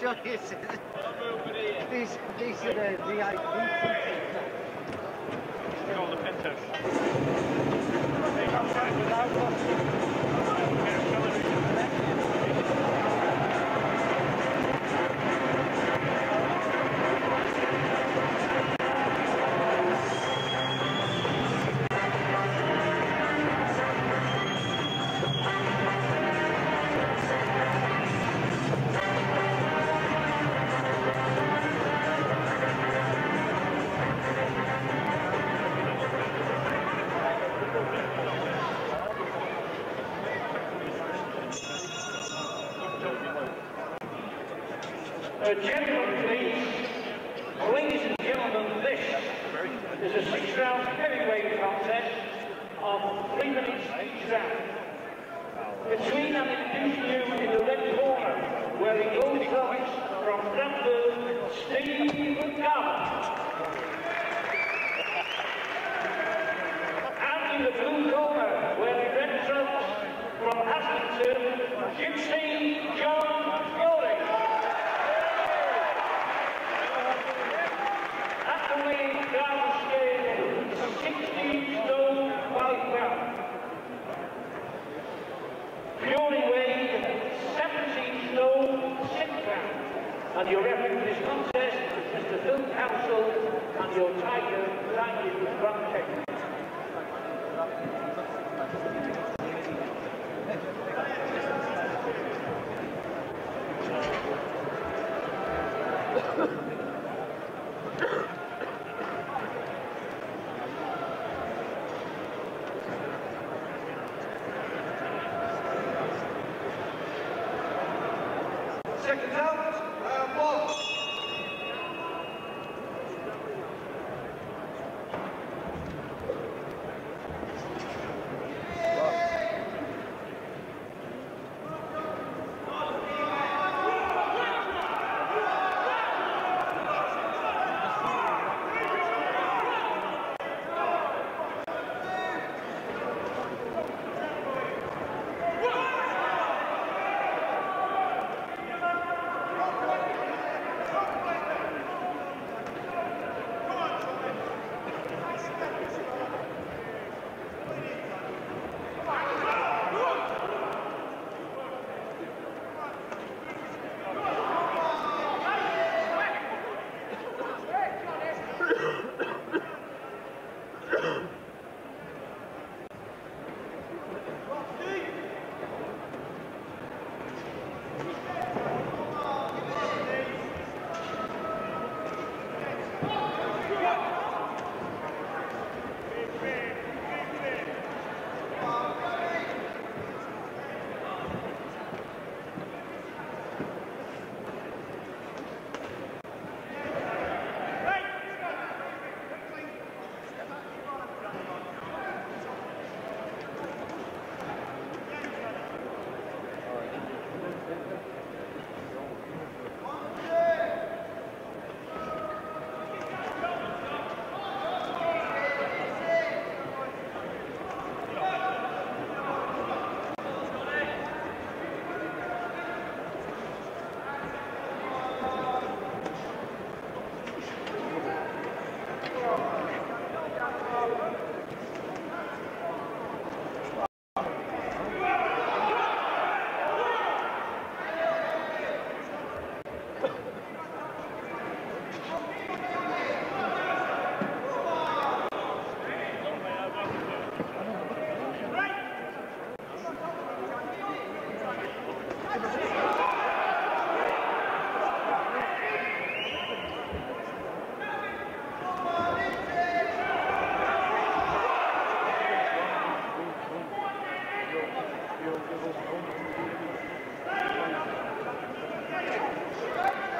sure sit. These, these are the VIP Call the Pinto. Uh, gentlemen, please. Ladies and gentlemen, this is a six-round heavyweight contest of three minutes each round. Between and introducing you in the red corner, he goes up from Bradford, Steve Garber. And in the blue corner, where he represents from Haslington, Gypsy John And your referee this contest Mr. Phil Council and your tiger, thank you, Grant Thank you.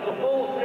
seconds of